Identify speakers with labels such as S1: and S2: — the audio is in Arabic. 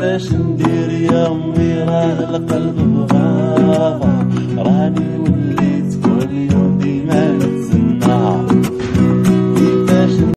S1: كيفاش ندير يا أمي راه القلب بغابة راني وليت كل يوم ديما